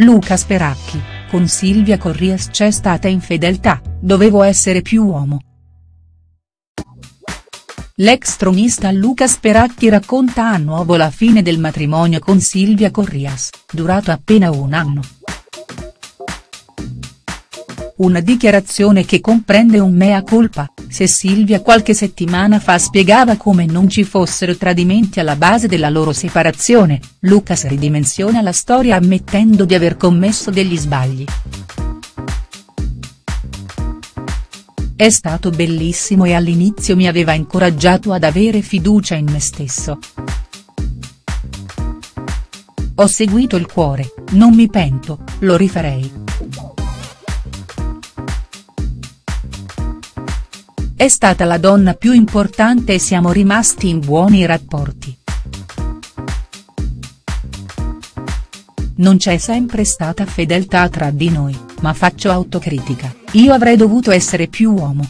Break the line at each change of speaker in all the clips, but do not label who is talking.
Luca Speracchi, con Silvia Corrias c'è stata infedeltà, dovevo essere più uomo. L'ex tronista Luca Speracchi racconta a nuovo la fine del matrimonio con Silvia Corrias, durato appena un anno. Una dichiarazione che comprende un mea culpa, se Silvia qualche settimana fa spiegava come non ci fossero tradimenti alla base della loro separazione, Lucas ridimensiona la storia ammettendo di aver commesso degli sbagli. È stato bellissimo e all'inizio mi aveva incoraggiato ad avere fiducia in me stesso. Ho seguito il cuore, non mi pento, lo rifarei. È stata la donna più importante e siamo rimasti in buoni rapporti. Non c'è sempre stata fedeltà tra di noi, ma faccio autocritica, io avrei dovuto essere più uomo.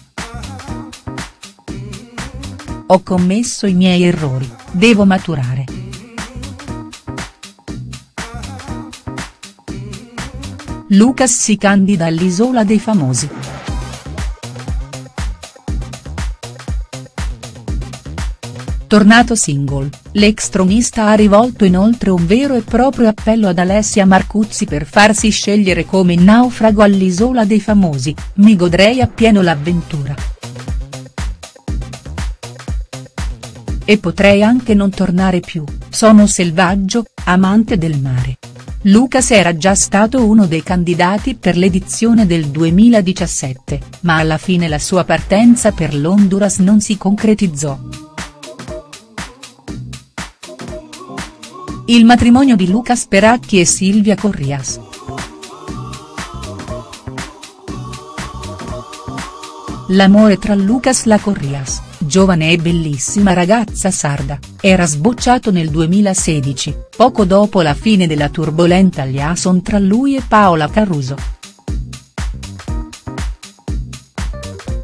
Ho commesso i miei errori, devo maturare. Lucas si candida all'Isola dei Famosi. Tornato single, l'ex tronista ha rivolto inoltre un vero e proprio appello ad Alessia Marcuzzi per farsi scegliere come naufrago all'Isola dei Famosi, mi godrei appieno l'avventura. E potrei anche non tornare più, sono selvaggio, amante del mare. Lucas era già stato uno dei candidati per l'edizione del 2017, ma alla fine la sua partenza per l'Honduras non si concretizzò. Il matrimonio di Luca Speracchi e Silvia Corrias. L'amore tra Lucas la Corrias, giovane e bellissima ragazza sarda, era sbocciato nel 2016, poco dopo la fine della turbolenta liaison tra lui e Paola Caruso.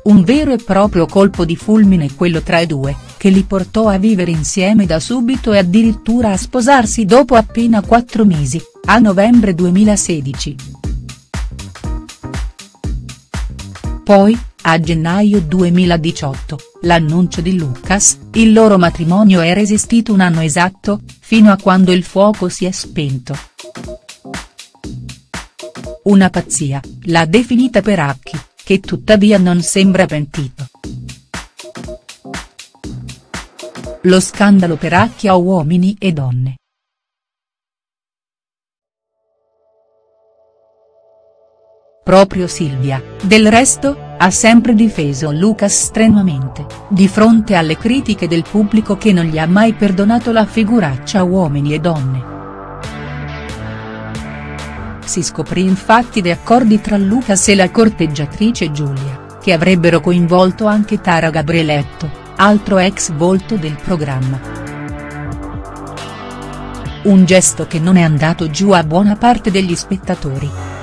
Un vero e proprio colpo di fulmine quello tra i due, che li portò a vivere insieme da subito e addirittura a sposarsi dopo appena quattro mesi, a novembre 2016. Poi, a gennaio 2018, l'annuncio di Lucas, il loro matrimonio è resistito un anno esatto, fino a quando il fuoco si è spento. Una pazzia, l'ha definita Peracchi, che tuttavia non sembra pentito. Lo scandalo Peracchia uomini e donne. Proprio Silvia, del resto, ha sempre difeso Lucas strenuamente, di fronte alle critiche del pubblico che non gli ha mai perdonato la figuraccia uomini e donne. Si scoprì infatti di accordi tra Lucas e la corteggiatrice Giulia, che avrebbero coinvolto anche Tara Gabrieletto altro ex volto del programma. Un gesto che non è andato giù a buona parte degli spettatori.